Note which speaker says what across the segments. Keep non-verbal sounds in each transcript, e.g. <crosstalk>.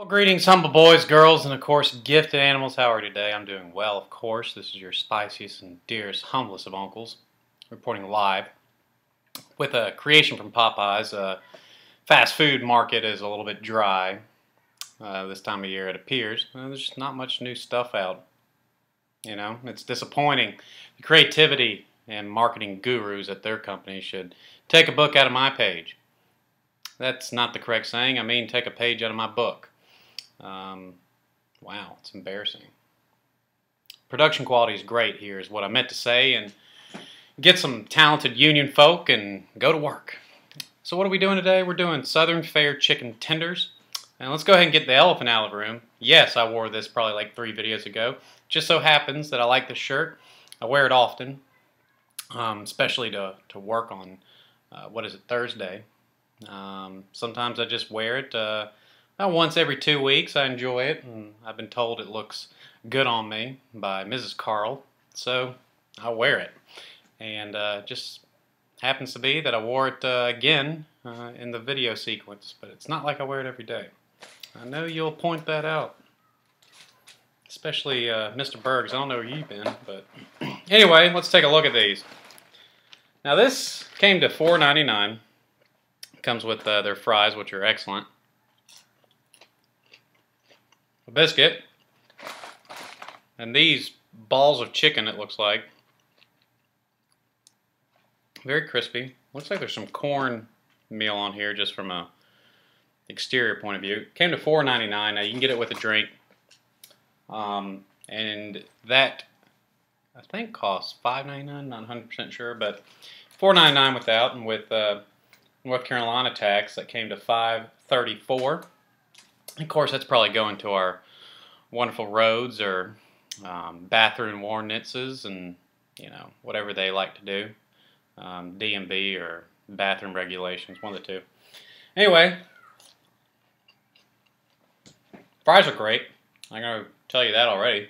Speaker 1: Well, greetings, humble boys, girls, and of course, gifted animals. How are you today? I'm doing well, of course. This is your spiciest and dearest, humblest of uncles, reporting live with a creation from Popeyes. Uh, fast food market is a little bit dry uh, this time of year, it appears. Well, there's just not much new stuff out. You know, it's disappointing. The creativity and marketing gurus at their company should take a book out of my page. That's not the correct saying. I mean, take a page out of my book. Um, wow, it's embarrassing. Production quality is great here, is what I meant to say, and get some talented union folk and go to work. So, what are we doing today? We're doing Southern Fare chicken tenders. And let's go ahead and get the elephant out of the room. Yes, I wore this probably like three videos ago. Just so happens that I like this shirt. I wear it often, um, especially to, to work on, uh, what is it, Thursday. Um, sometimes I just wear it uh, once every two weeks. I enjoy it, and I've been told it looks good on me by Mrs. Karl, so I wear it. And uh, just happens to be that I wore it uh, again uh, in the video sequence, but it's not like I wear it every day. I know you'll point that out. Especially uh, Mr. Bergs. I don't know where you've been, but <clears throat> anyway, let's take a look at these. Now this came to $4.99. Comes with uh, their fries, which are excellent. A biscuit. And these balls of chicken, it looks like. Very crispy. Looks like there's some corn meal on here just from a exterior point of view. Came to $4.99. Now you can get it with a drink. Um, and that I think costs $5.99. Not 100% sure, but $4.99 without, and with uh, North Carolina tax that came to $5.34. Of course, that's probably going to our wonderful roads or um, bathroom ordinances and you know whatever they like to do, um, DMV or bathroom regulations, one of the two. Anyway, Fries are great. I'm going to tell you that already.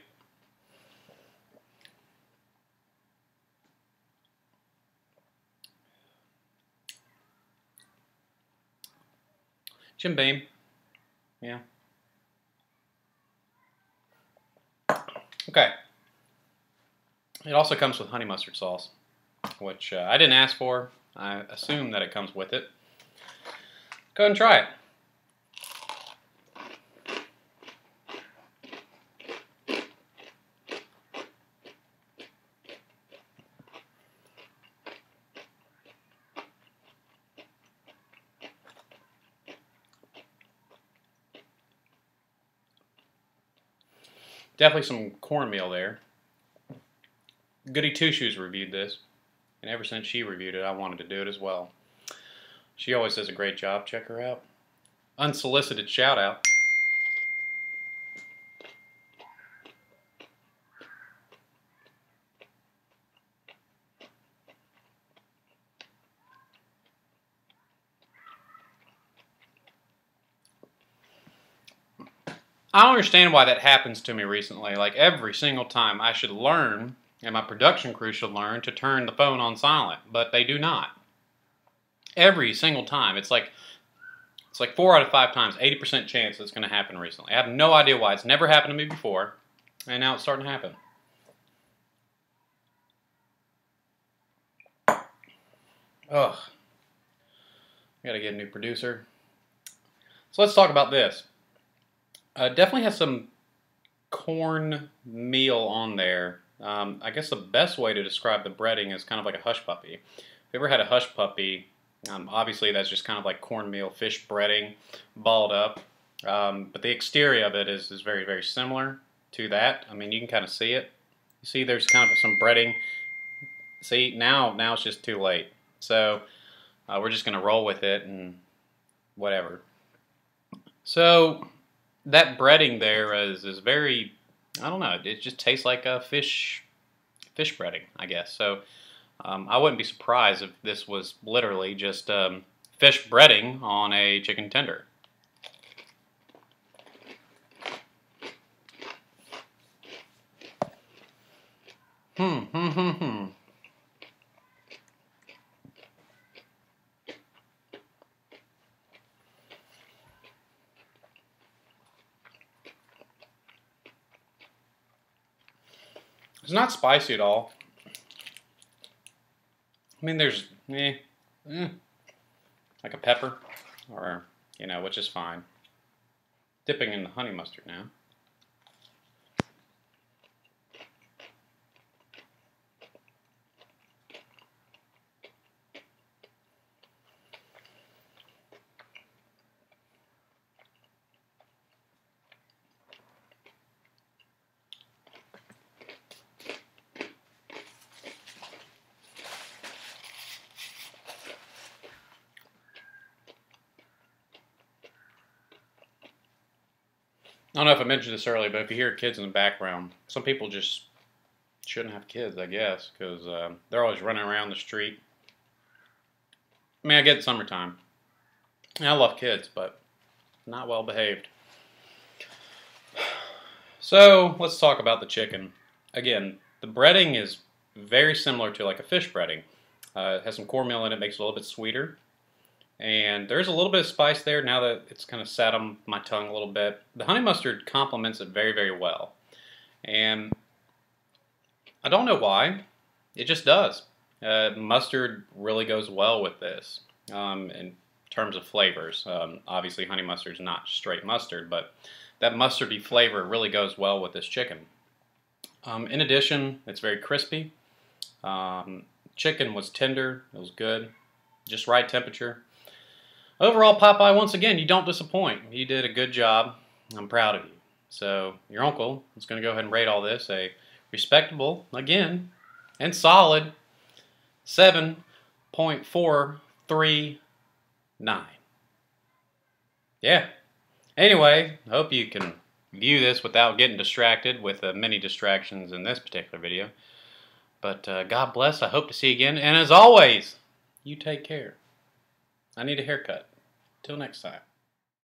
Speaker 1: Jim Beam. Yeah. Okay. It also comes with honey mustard sauce, which uh, I didn't ask for. I assume that it comes with it. Go ahead and try it. Definitely some cornmeal there. Goody Two Shoes reviewed this, and ever since she reviewed it, I wanted to do it as well. She always does a great job. Check her out. Unsolicited shout out. I don't understand why that happens to me recently. Like every single time, I should learn, and my production crew should learn to turn the phone on silent, but they do not. Every single time, it's like it's like four out of five times, 80% chance it's going to happen recently. I have no idea why. It's never happened to me before, and now it's starting to happen. Ugh. Got to get a new producer. So let's talk about this. Uh, definitely has some corn meal on there. Um, I guess the best way to describe the breading is kind of like a hush puppy. If you ever had a hush puppy, um, obviously that's just kind of like cornmeal fish breading, balled up. Um, but the exterior of it is, is very, very similar to that. I mean, you can kind of see it. You see there's kind of some breading. See, now, now it's just too late. So uh, we're just going to roll with it and whatever. So that breading there is is very I don't know. It just tastes like a fish fish breading, I guess. So um, I wouldn't be surprised if this was literally just um, fish breading on a chicken tender. Hmm, hmm, hmm, hmm. It's not spicy at all. I mean, there's, eh, eh, like a pepper, or, you know, which is fine. Dipping in the honey mustard now. I don't know if I mentioned this earlier, but if you hear kids in the background, some people just shouldn't have kids, I guess, because uh, they're always running around the street. I mean, I get summertime. I love kids, but not well behaved. So let's talk about the chicken. Again, the breading is very similar to like a fish breading. Uh, it has some cornmeal in it, makes it a little bit sweeter. And there's a little bit of spice there now that it's kind of sat on my tongue a little bit. The honey mustard complements it very, very well. And I don't know why. It just does. Uh, mustard really goes well with this um, in terms of flavors. Um, obviously, honey mustard is not straight mustard, but that mustardy flavor really goes well with this chicken. Um, in addition, it's very crispy. Um, chicken was tender. It was good. Just right temperature. Overall, Popeye, once again, you don't disappoint. You did a good job. I'm proud of you. So your uncle is going to go ahead and rate all this a respectable, again, and solid 7.439. Yeah. Anyway, hope you can view this without getting distracted with the many distractions in this particular video. But uh, God bless. I hope to see you again. And as always, you take care. I need a haircut. Till next time.